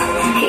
Thank you.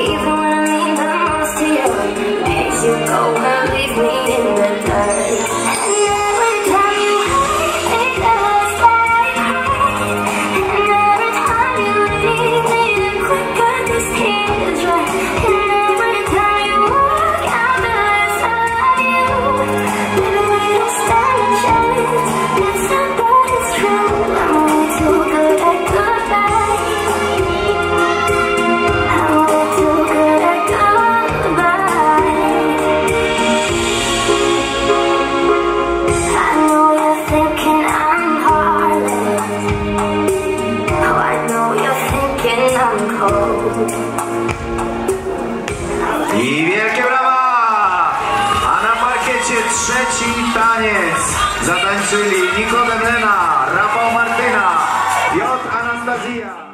I wielkie brawa! A na parkiecie trzeci taniec zatańczyli Nikodem Lena, Rafał Martyna, Piotr Anastazja.